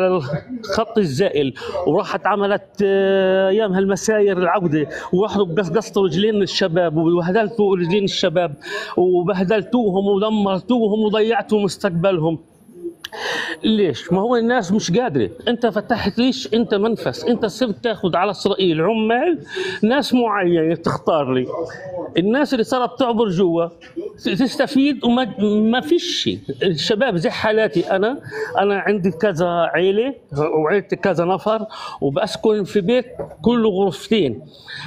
على الخط الزائل وراحت عملت آه، ايامها المساير العودة وراحوا قصقصتوا رجلين الشباب وبهدلتوا رجلين الشباب وبهدلتوهم ودمرتوهم وضيعتوا مستقبلهم. ليش؟ ما هو الناس مش قادرة، أنت فتحت ليش أنت منفس، أنت صرت تاخذ على إسرائيل عمال ناس معينة تختار لي، الناس اللي صارت تعبر جوا تستفيد وما ما فيش شيء، الشباب زي حالاتي أنا، أنا عندي كذا عيلة وعيلتي كذا نفر وبسكن في بيت كله غرفتين،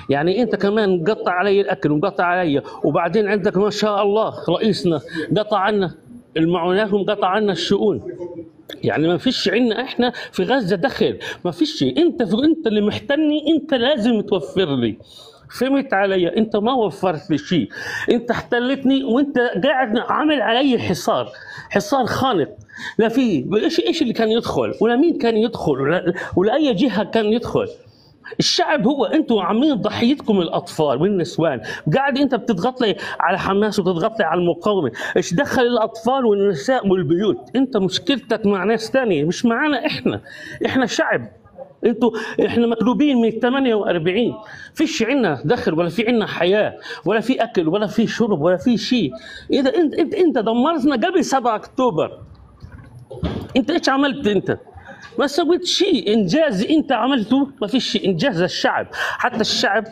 يعني أنت كمان قطع علي الأكل وقطع علي وبعدين عندك ما شاء الله رئيسنا قطع عنا المعونات ومقطع عنا الشؤون. يعني ما فيش عندنا إحنا في غزة دخل. ما فيش انت في انت اللي محتني انت لازم توفر لي. فهمت علي؟ انت ما وفرت لي شيء. انت احتلتني وانت قاعد عامل علي حصار. حصار خانق. لا في إيش إيش اللي كان يدخل؟ ولا مين كان يدخل؟ ولا, ولا أي جهة كان يدخل؟ الشعب هو أنتم عاملين ضحيتكم الأطفال والنسوان. قاعد انت بتضغط لي على حماس وبتضغط لي على المقاومة. إيش دخل الأطفال والنساء والبيوت؟ انت مشكلتك مع ناس ثانية مش معنا إحنا. إحنا شعب. أنتوا إحنا مقلوبين من 48 فيش عنا دخل ولا في عنا حياة ولا في أكل ولا في شرب ولا في شيء. إذا انت انت إنت دمرتنا قبل 7 أكتوبر. انت إيش عملت أنت؟ ما سويت شيء. إنجاز إنت عملته ما فيش شيء. إنجاز الشعب. حتى الشعب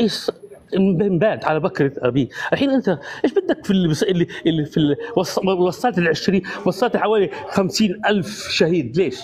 إيش؟ انباد على بكرة أبيه الحين أنت إيش بدك في اللي, اللي, اللي في اللي وص- وصلت العشرين وصلت حوالي خمسين ألف شهيد. ليش؟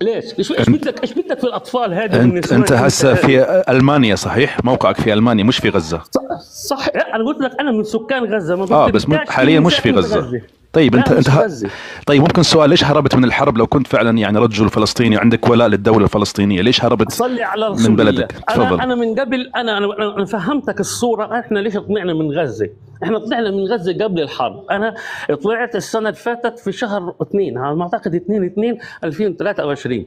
ليش؟ إيش بدك إيش بدك في الأطفال هذه انت؟ أنت هسه في ألمانيا صحيح؟ موقعك في ألمانيا مش في غزة. صح- صح. أنا قلت لك أنا من سكان غزة. ما آه بس حاليا مش في غزة. طيب انت أنت ه-. طيب ممكن سؤال ليش هربت من الحرب لو كنت فعلا يعني رجل فلسطيني وعندك ولاء للدولة الفلسطينية؟ ليش هربت صلي على رسول من بلدك. تفضل. أنا أنا من قبل أنا أنا فهمتك الصورة. إحنا ليش طلعنا من غزة؟ إحنا طلعنا من غزة قبل الحرب. أنا طلعت السنة اللي فاتت في شهر اثنين على ما أعتقد 2 2 2023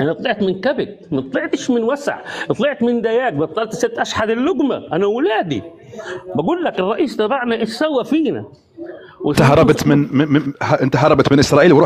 أنا طلعت من كبد ما طلعتش من وسع طلعت من دياج بطلت ست اشحد اللقمة أنا واولادي بقول لك الرئيس تبعنا إيش سوى فينا؟ انت هربت من, من, من انت هربت من إسرائيل ورحت